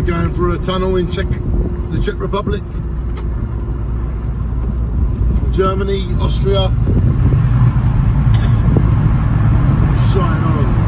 We're going through a tunnel in Czech, the Czech Republic. From Germany, Austria. Shine on.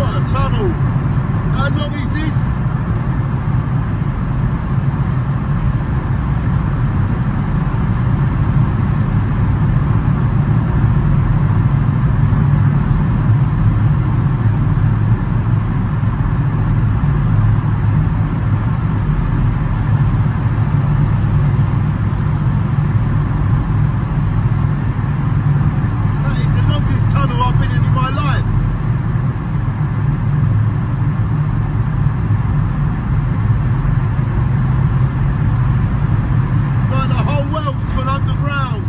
What a tunnel! How long is this? That is the longest tunnel I've been in in my life. It's like the whole world's gone underground.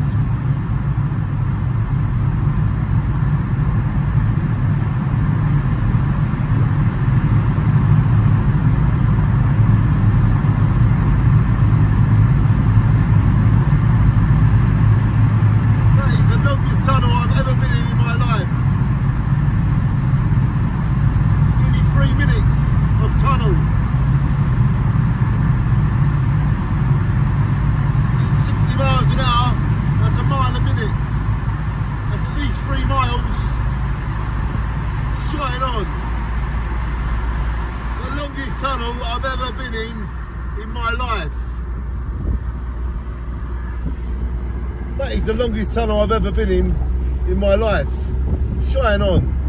That is the longest tunnel I've ever been in in my life. Nearly three minutes of tunnel. At 60 miles an hour, that's a mile a minute. That's at least three miles. Shine on. The longest tunnel I've ever been in in my life. That is the longest tunnel I've ever been in in my life. Shine on.